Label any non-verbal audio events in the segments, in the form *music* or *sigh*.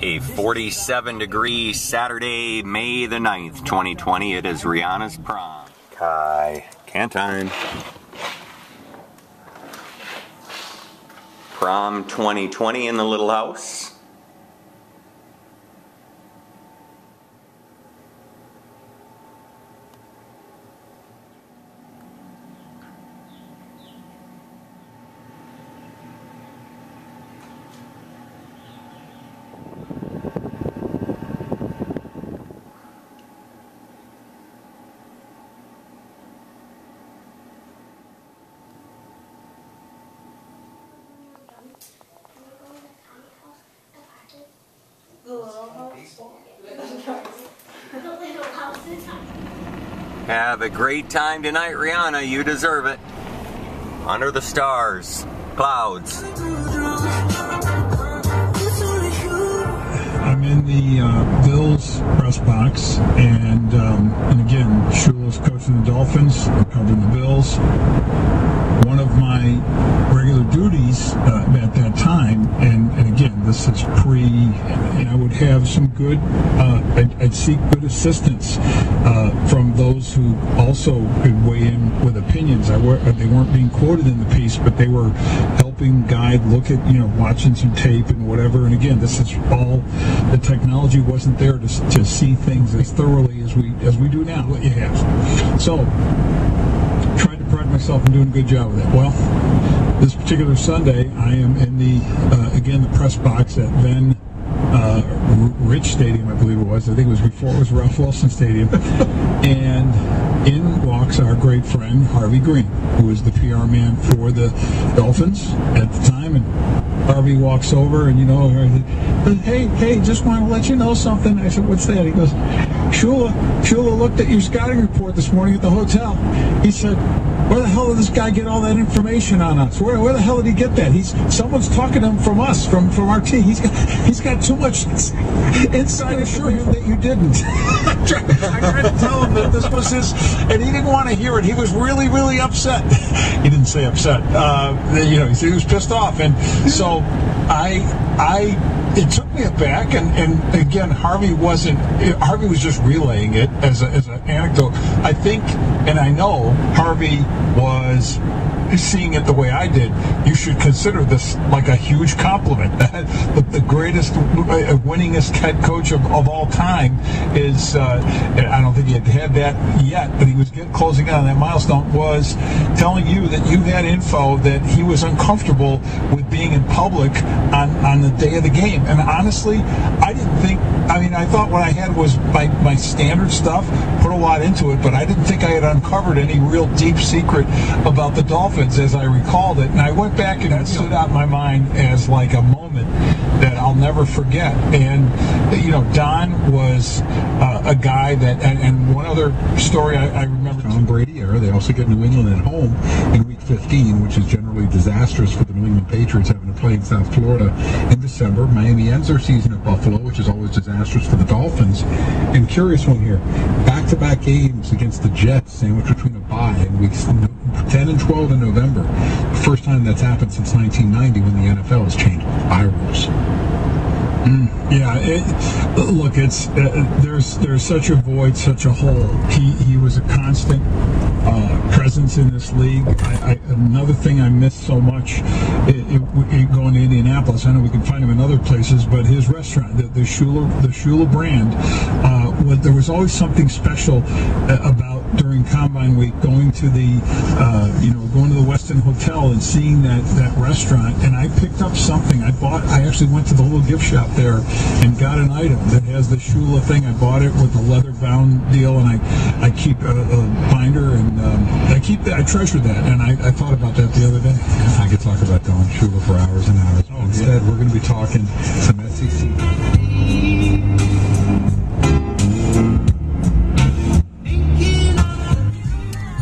A 47 degree Saturday, May the 9th, 2020. It is Rhianna's prom. Kai, Cantine. Prom 2020 in the little house. *laughs* Have a great time tonight, Rhianna. You deserve it. Under the stars, clouds. I'm in the uh, Bills press box, and um, and again, Shula's coaching the Dolphins, I'm covering the Bills. One of my regular duties uh, at that time, and, and again, this is pre, and I would have some good, uh, I'd, I'd seek good assistance uh, from those who also could weigh in with opinions. I were, they weren't being quoted in the piece, but they were helping guide, look at, you know, watching some tape and whatever. And again, this is all the technology wasn't there to, to see things as thoroughly as we as we do now. What you have, so tried to pride myself in doing a good job with it. Well, this particular Sunday, I am in the uh, again the press box at then uh, Rich Stadium, I believe it was. I think it was before it was Ralph Wilson Stadium, *laughs* and in walks our great friend Harvey Greene, who was the PR man for the Dolphins at the time, and Harvey walks over and you know, hey, hey, just want to let you know something. I said, what's that? He goes, Shula, Shula looked at your scouting report this morning at the hotel. He said, where the hell did this guy get all that information on us? Where, where the hell did he get that? He's someone's talking to him from us, from from our team. He's got he's got too much *laughs* inside information that you didn't. *laughs* I tried to tell him that this was his, and he didn't want to hear it. He was really really upset. *laughs* he didn't say upset. Uh, you know, he was pissed off, and so I I it took me aback, and, and again, Harvey wasn't. Harvey was just relaying it as, a, as an anecdote. I think, and I know, Harvey was seeing it the way I did. You should consider this like a huge compliment. *laughs* the, the greatest, uh, winningest head coach of, of all time is. Uh, I don't think he had had that yet, but he was getting closing in on that milestone. Was telling you that you had info that he was uncomfortable with being in public on on the day of the game. And honestly, I didn't think. I mean, I thought what I had was my, my standard stuff. Put a lot into it, but I didn't think I had uncovered any real deep secret about the Dolphins as I recalled it. And I went back and it stood out in my mind as like a moment that I'll never forget. And you know, Don was uh, a guy that, and, and one other story I, I remember. Tom Brady era. They also get New England at home in Week 15, which is generally disastrous for the New England Patriots having to play in South Florida in December. Miami ends their season at Buffalo, which is always disastrous for the Dolphins. And curious one here, back-to-back games against the Jets, sandwiched between a bye in weeks 10 and 12 in November. First time that's happened since 1990 when the NFL has changed bye rules. Mm, yeah, it, look, it's uh, there's there's such a void, such a hole. He he was a constant uh, presence in this league. I, I, another thing I missed so much it, it, going to Indianapolis. I know we can find him in other places, but his restaurant, the, the Shula the Shula brand, uh, was, there was always something special uh, about during Combine Week, going to the, uh, you know, going to the Westin Hotel and seeing that that restaurant, and I picked up something. I bought. I actually went to the little gift shop there and got an item that has the Shula thing. I bought it with the leather bound deal, and I I keep a, a binder and um, I keep that. I treasure that, and I, I thought about that the other day. I could talk about Don Shula for hours and hours. Oh, Instead, yeah. we're going to be talking some SEC.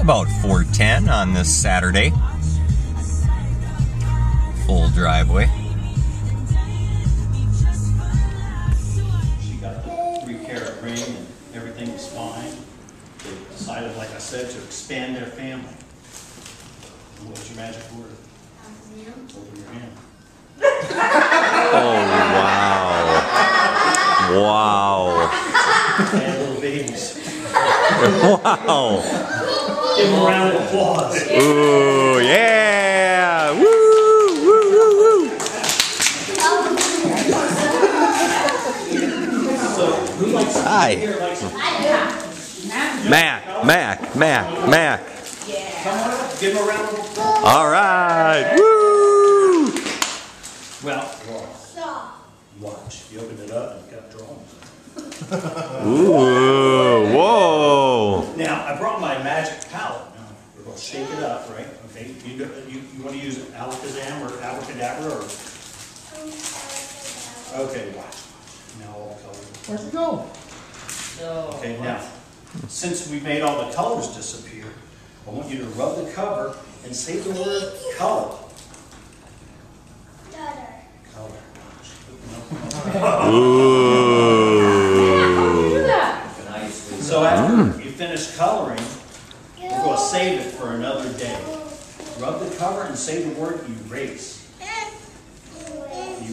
About 410 on this Saturday. Full driveway. She got the three carat ring and everything was fine. They decided, like I said, to expand their family. What's your magic word? Over your hand. Oh, wow. and little babies. *laughs* Wow. Give them a round of applause. Ooh, yeah. Woo, woo, woo, woo. So who likes to Hi. here Mac, Mac, Mac, Mac. come on, give them a round of applause. All right. Woo. Well, watch. You open it up and it's got drawings. Ooh, whoa. Now, I brought my magic palette. Now, we're going to shake it up, right? Okay, you, do- you, you want to use alakazam or abracadabra or? Okay, watch. Now all colors. Where's it go? Okay, now, since we made all the colors disappear, I want you to rub the cover and say the word color. Color. Ooh. So after you finish coloring, we're going to save it for another day. Rub the cover and say the word erase.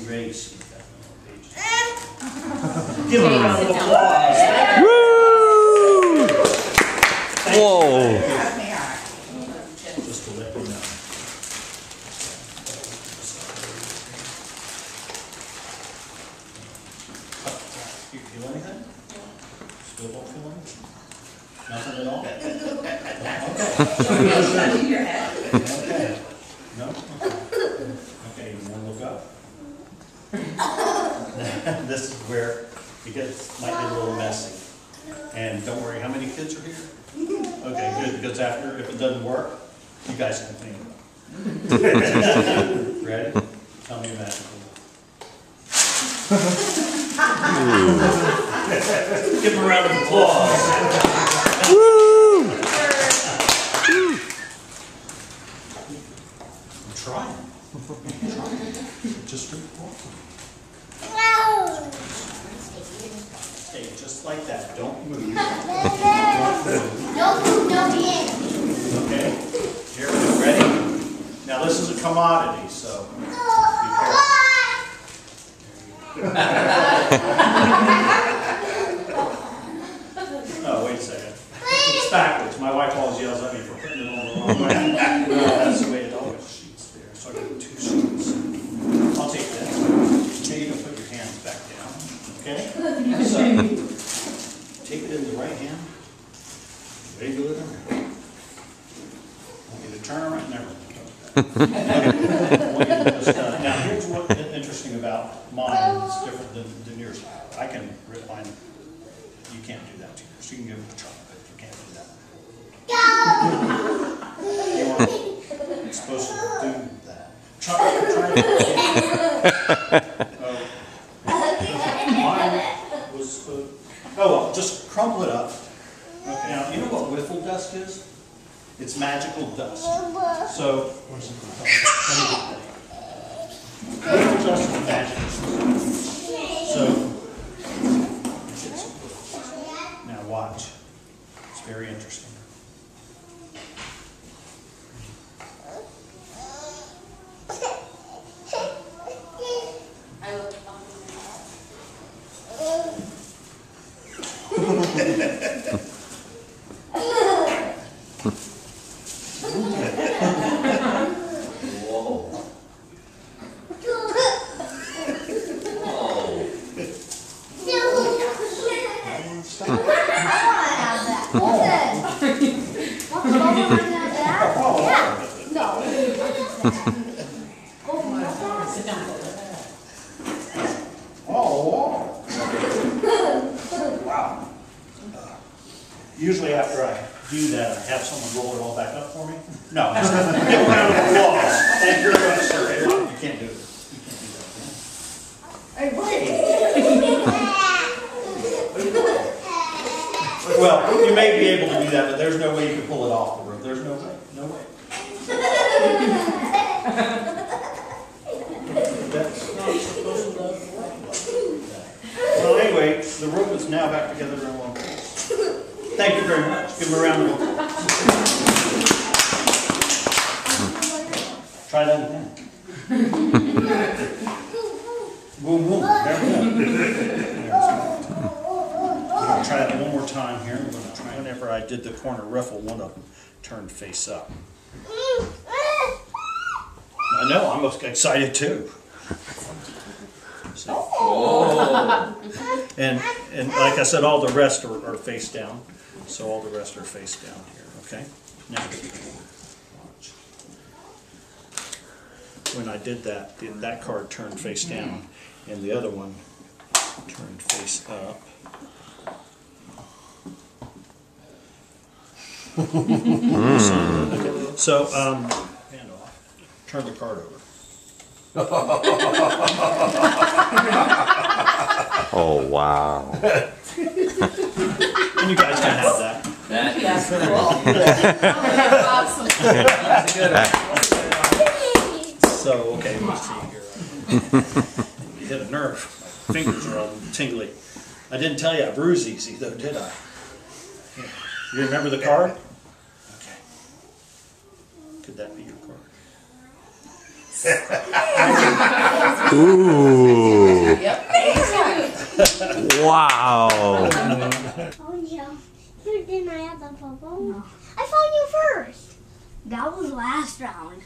Erase. *laughs* Give them a round of applause. Woo. Whoa. Just to let you know. You feel anything? Still don't feel anything? Nothing at all? Okay. No? Okay, you want to look up? This is where it gets, might get a little messy. And don't worry, how many kids are here? Okay, good, because after, if it doesn't work, you guys can clean it up. Ready? Tell me magic *laughs* word. Give them a round of applause. Woo. I'm trying. I'm trying. Just keep walking. Stay just like that, don't move. Okay, here, ready? Now, this is a commodity, so be careful. Oh, wait a second. It's backwards. My wife always yells at me for *laughs* putting it on the wrong way. No, that's the way it always sheets there. So I got two sheets. I'll take this. Okay, you can put your hands back down. Okay? So, take it in the right hand. Wiggle it around. Want you to turn around, never. Okay. I want you to just, uh, Now, here's what is interesting about mine, it's different than, than yours. I can rip mine, you can't do that to yours. You can give it a try, but you can't do that. You're supposed to do that. Try, try it. *laughs* Oh. Mine was, uh, oh, well, just crumple it up. Okay, now, you know what wiffle dust is? It's magical dust. So, *laughs* where's it? Let me get that. Wiffle dust is magic. So, now watch. It's very interesting. Oh, wow. Usually after I do that, I have someone roll it all back up for me. No, *laughs* just give a round of applause. Thank you very much, sir. You can't do it. You can't do that. Well, you may be able to do that, but there's no way you can pull it off the roof. There's no way, no way. That's not supposed to work like that. Well, anyway, the room is now back together in one piece. Thank you very much. Give them a round of applause. Try that again. Boom, boom. There we go. Try more time here. I'm gonna try, whenever I did the corner riffle, one of them turned face up. I know, I'm excited too. So- oh. And, and like I said, all the rest are, are face down, so all the rest are face down here, okay? Now, watch. When I did that, the- that card turned face down, and the other one turned face up. Okay, *laughs* So, um, hand off, turn the card over. *laughs* Oh, wow. *laughs* And you guys can have that. Yes, cool. So, okay, let's see here. *laughs* You hit a nerve. My fingers are all tingly. I didn't tell you I bruise easy though, did I? You remember the card? Okay. Could that be your card? Ooh. Yep. Wow. Mm-hmm. Oh yeah. You didn't I have the bubble? I first. That was last round.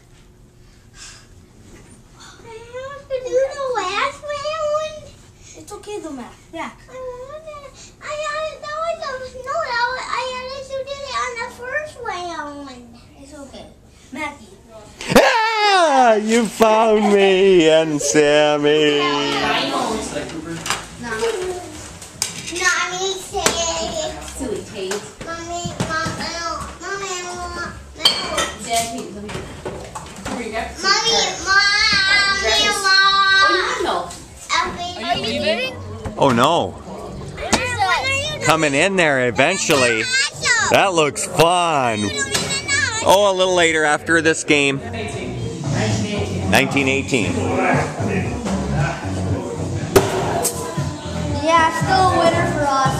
I have to do the last round. It's okay though, Matt. Back. I wanted. I had that was no. That was, I had to do it on the first round. It's okay. Mackie. Ah, you found me *laughs* and Sammy. Mommy say, Silly Tate. mommy, mom, no, mommy, mom, no, Dad, me, let me. Here you go. mommy, mommy, Dresses. mom. No. Are you leaving? Oh no. Coming in there eventually. That looks fun. Oh, a little later after this game. 1918. Yeah, still a winner for us.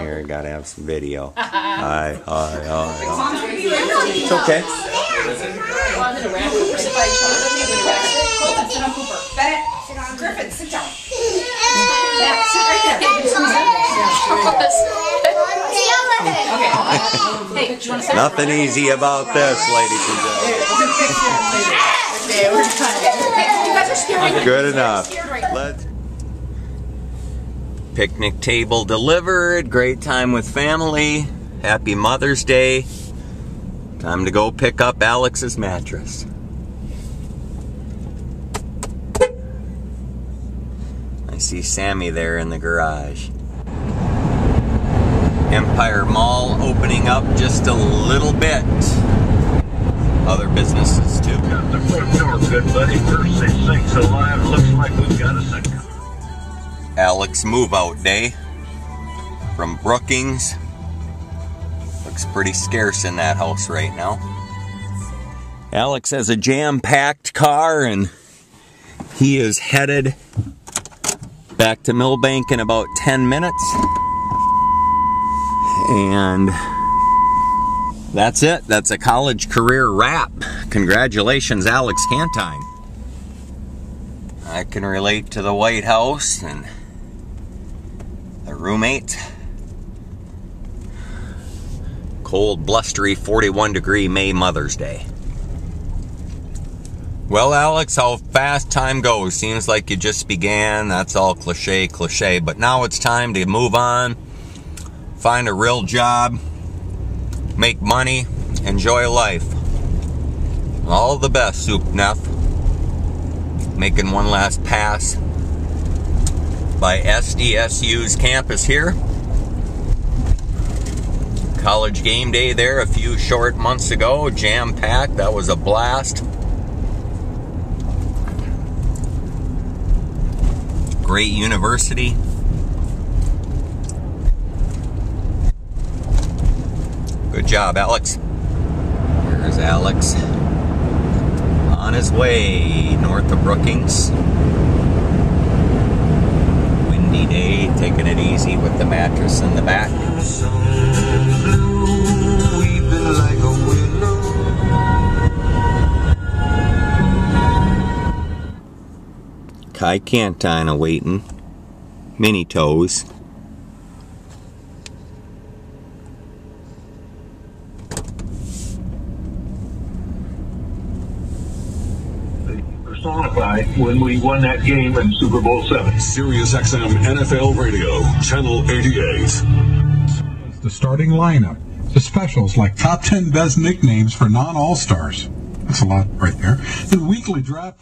Quick video here. Gotta have some video. Hi, hi, hi. It's okay. Wanted to wrap it. Sit by each sit on Griffin, sit down. Matt, sit right there. Okay. Hey, do you want to sit? Nothing easy about this, ladies and gentlemen. Okay, we're done. You guys are scaring Good enough. Scared right now. Let's picnic table delivered. Great time with family. Happy Mother's Day. Time to go pick up Alex's mattress. I see Sammy there in the garage. Empire Mall opening up just a little bit. Other businesses too. Got the good, buddy. First six alive. Uh, looks like we've got a second. Alex move out day from Brookings. Looks pretty scarce in that house right now. Alex has a jam packed car and he is headed back to Milbank in about 10 minutes. And that's it. That's a college career wrap. Congratulations, Alex Cantine. I can relate to the White House and roommate. Cold, blustery 41 degree May Mother's Day. Well, Alex, how fast time goes. Seems like you just began. That's all cliche, cliche. But now it's time to move on, find a real job, make money, enjoy life. All the best, Soup Neff. making one last pass by SDSU's campus here. College game day there a few short months ago, jam packed. That was a blast. Great university. Good job, Alex. Here's Alex on his way north of Brookings. Day, taking it easy with the mattress in the back. Kai Cantine waiting. Mini toes. Personify when we won that game in Super Bowl seven. Sirius XM NFL Radio, Channel 88. The starting lineup. The specials like top 10 best nicknames for non All Stars. That's a lot right there. The weekly draft.